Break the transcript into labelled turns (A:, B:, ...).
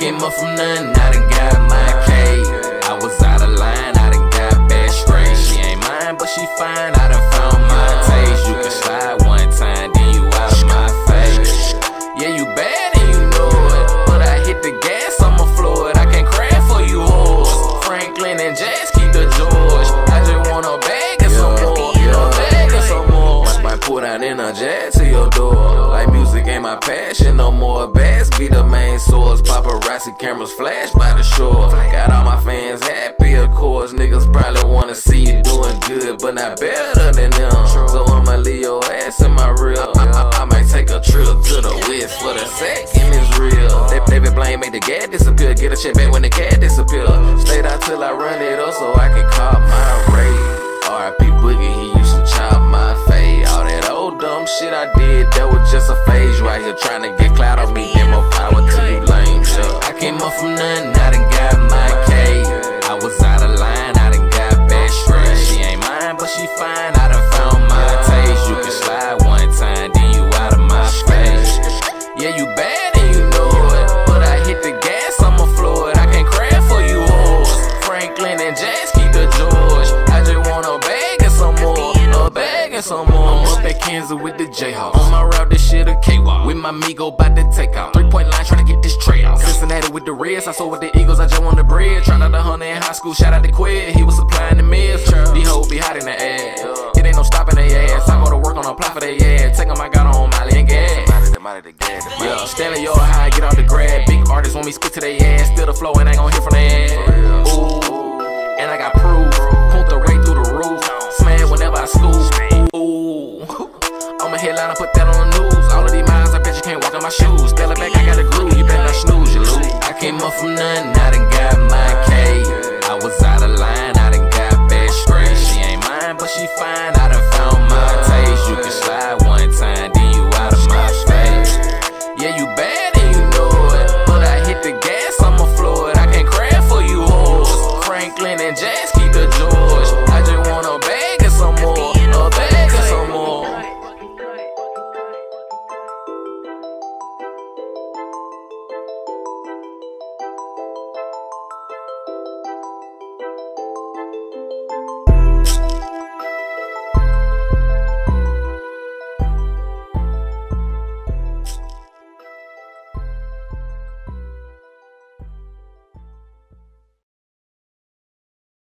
A: came up from nothing, I done got my cake. I was out of line, I done got back straight. She ain't mine, but she fine, I done found my taste. You can slide one time, then you out of my face. Yeah, you bad and you know it. But I hit the gas, I'm a fluid. I can't crash for you hoes. Franklin and Jazz keep the George. I just want a bag and some more. A bag and some more. Might put out in a jet to your door. Like music ain't my passion no more. Bass be the. Paparazzi cameras flash by the shore. Got all my fans happy, of course. Niggas probably wanna see you doing good, but not better than them. So I'ma leave your ass in my real. I, I, I might take a trip to the west for the second it's real. They, they blame, make the gas disappear. Get a check back when the cat disappear. Stayed out till I run it up so I can call my rate. R.I.P. Boogie, he used to chop my fade. All that old dumb shit I did, that was just a phase. You out here trying to up from nothing, I done got my cake. I was out of line, I done got back straight. She ain't mine, but she fine, I done found my taste. You can slide one time, then you out of my space. Yeah, you bad Kansas with the Jayhawks. On my route, this shit a cakewalk. With my Migo, bout to take out. Three point line, tryna get this tray out. Cincinnati with the Reds. I sold with the Eagles, I just want the bread. Tried out the hunter in high school, shout out to Quid. He was supplying the meds. These hoes be hot in the ass. It ain't no stopping they ass. I go to work on a plot for they ass. Take 'em, I got on Molly and gas. Yeah, Stanley Yard high, get off the grab. Big artists want me spit to their ass. Still the flow and I ain't gon' hear from their ass. Ooh, line, I put that on the news. All of these minds, I bet you can't walk in my shoes. Stella back, I got a groove. You better not snooze, you lose. I came up from nothing, I done got my K. I was out of line, I done got bad straight. She ain't mine, but she fine. I done found my taste. You can slide one time, then you out of my face. Yeah, you bad and you know it, but I hit the gas, I'ma floor it. I can't craft for you hoes. Franklin and Jazz keep the George.